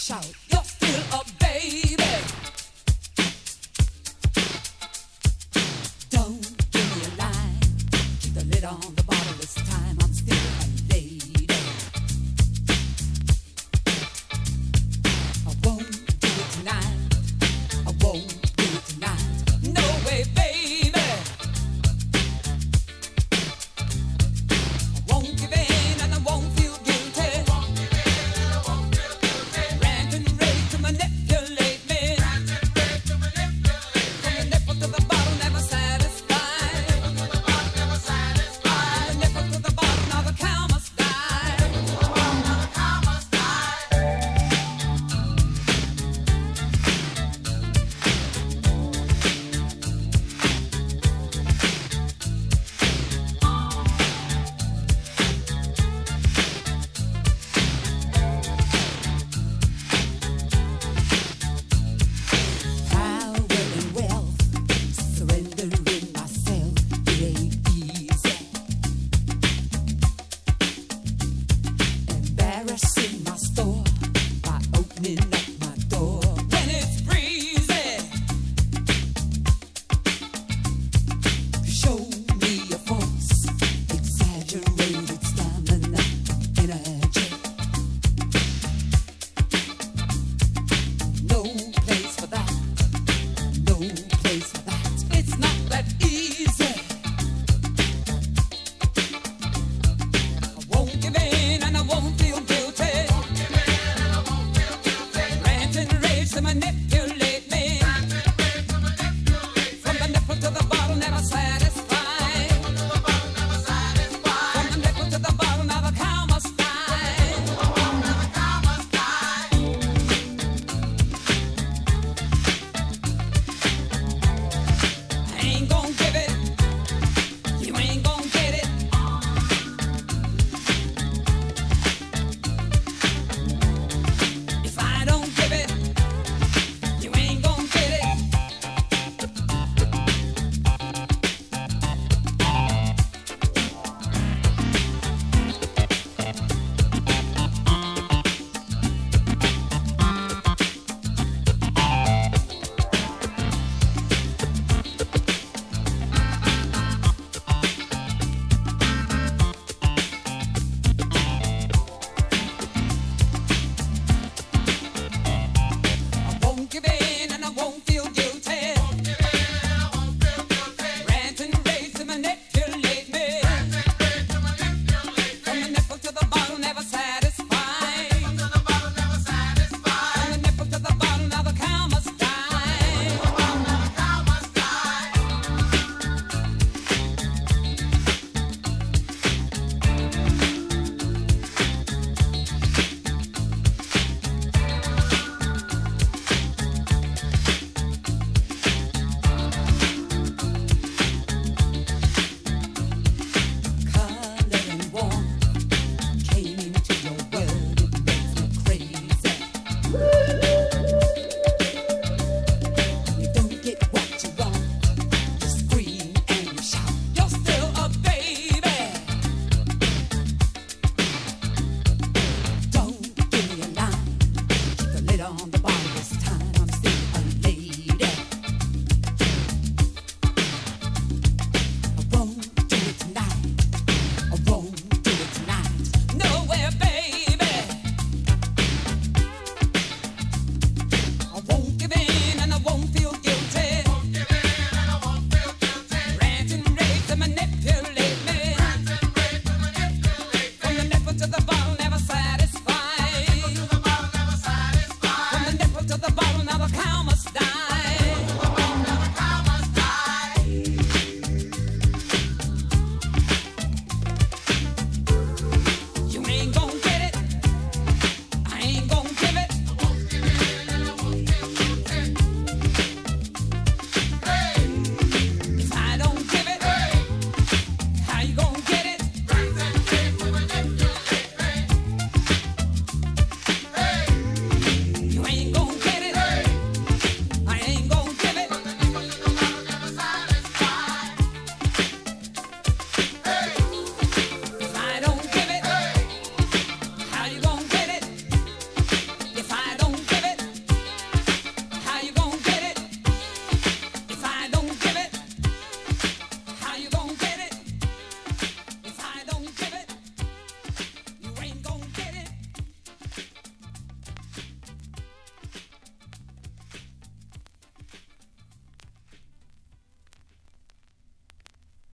shout. won't